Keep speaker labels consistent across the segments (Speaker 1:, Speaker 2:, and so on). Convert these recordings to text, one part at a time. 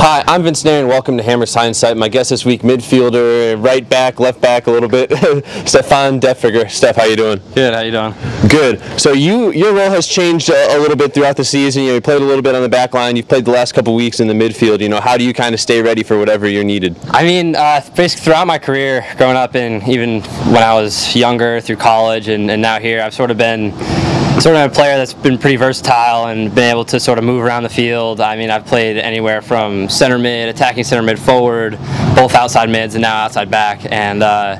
Speaker 1: Hi, I'm Vince Nairn. Welcome to Hammers Hindsight. My guest this week, midfielder, right back, left back a little bit, Stefan Defregger. Steph, how you doing?
Speaker 2: Good. How you doing?
Speaker 1: Good. So you, your role has changed a, a little bit throughout the season. You, know, you played a little bit on the back line. You've played the last couple weeks in the midfield. You know, how do you kind of stay ready for whatever you're needed?
Speaker 2: I mean, uh, basically throughout my career, growing up and even when I was younger through college and, and now here, I've sort of been sort of a player that's been pretty versatile and been able to sort of move around the field. I mean, I've played anywhere from center mid, attacking center mid, forward, both outside mids, and now outside back. And uh,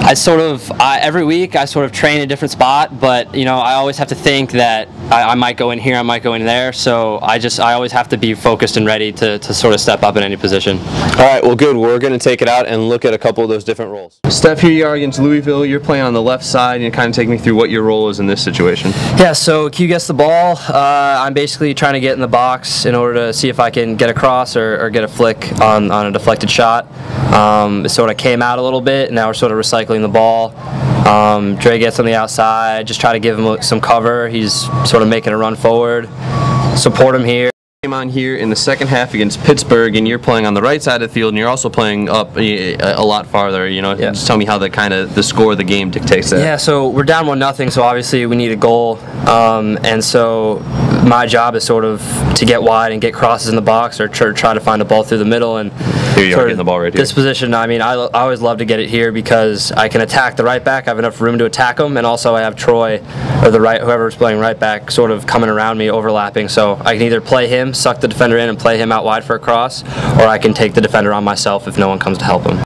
Speaker 2: I sort of I, every week I sort of train a different spot, but you know I always have to think that I, I, might go in here, I might go in there. So I just I always have to be focused and ready to, to sort of step up in any position.
Speaker 1: All right, well good. We're going to take it out and look at a couple of those different roles. Steph, here you are against Louisville. You're playing on the left side. and you kind of take me through what your role is in this situation.
Speaker 2: Yeah, so Q gets the ball. Uh, I'm basically trying to get in the box in order to see if I can get across or, or get a flick on, on a deflected shot. Um, it sort of came out a little bit, and now we're sort of recycling the ball. Um, Dre gets on the outside, just try to give him some cover. He's sort of making a run forward. Support him here
Speaker 1: came on here in the second half against Pittsburgh, and you're playing on the right side of the field, and you're also playing up a, a lot farther. You know, yeah. just tell me how the kind of the score of the game dictates that.
Speaker 2: Yeah, so we're down one nothing, so obviously we need a goal, um, and so my job is sort of to get wide and get crosses in the box, or try to find a ball through the middle. And
Speaker 1: here you are getting the ball right here.
Speaker 2: This position, I mean, I, I always love to get it here because I can attack the right back. I have enough room to attack him, and also I have Troy or the right whoever's playing right back sort of coming around me, overlapping. So I can either play him, suck the defender in, and play him out wide for a cross, or I can take the defender on myself if no one comes to help him.